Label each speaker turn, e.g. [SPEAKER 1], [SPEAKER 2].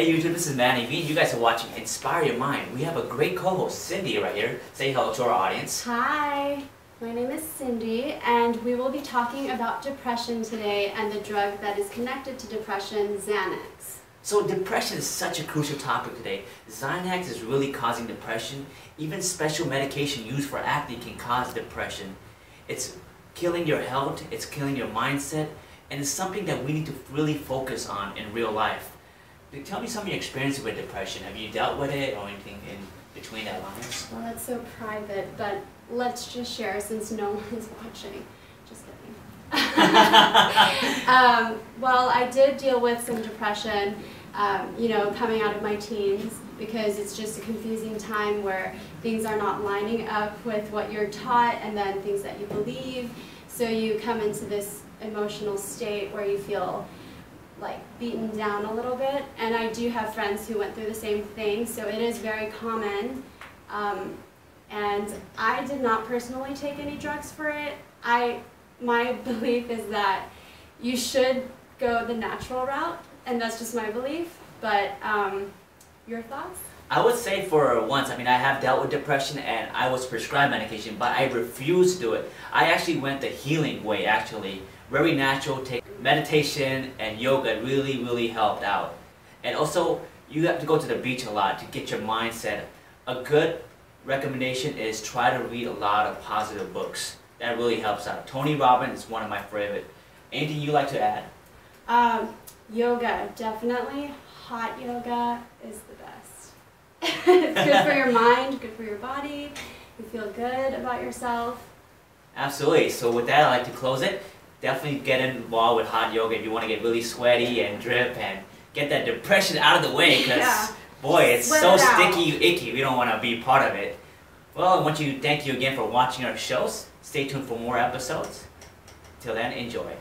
[SPEAKER 1] Hey YouTube, this is Manny V, and you guys are watching Inspire Your Mind. We have a great co-host, Cindy, right here. Say hello to our audience.
[SPEAKER 2] Hi, my name is Cindy, and we will be talking about depression today and the drug that is connected to depression, Xanax.
[SPEAKER 1] So depression is such a crucial topic today. Xanax is really causing depression. Even special medication used for acne can cause depression. It's killing your health, it's killing your mindset, and it's something that we need to really focus on in real life. Tell me some of your experience with depression. Have you dealt with it or anything in between that lines?
[SPEAKER 2] Well, that's so private, but let's just share since no one's watching. Just kidding. um, well, I did deal with some depression, um, you know, coming out of my teens because it's just a confusing time where things are not lining up with what you're taught and then things that you believe. So you come into this emotional state where you feel like beaten down a little bit. And I do have friends who went through the same thing, so it is very common. Um, and I did not personally take any drugs for it. I, my belief is that you should go the natural route, and that's just my belief. But um, your thoughts?
[SPEAKER 1] I would say for once, I mean, I have dealt with depression and I was prescribed medication, but I refused to do it. I actually went the healing way, actually. Very natural, take meditation and yoga really, really helped out. And also, you have to go to the beach a lot to get your mindset. A good recommendation is try to read a lot of positive books. That really helps out. Tony Robbins is one of my favorite. Anything you like to add?
[SPEAKER 2] Um, yoga, definitely. Hot yoga. it's good for your mind, good for your body. You feel good about yourself.
[SPEAKER 1] Absolutely. So with that, I'd like to close it. Definitely get involved with hot yoga if you want to get really sweaty and drip and get that depression out of the way because, yeah. boy, it's Sweat so it sticky, icky. We don't want to be part of it. Well, I want to thank you again for watching our shows. Stay tuned for more episodes. Till then, enjoy.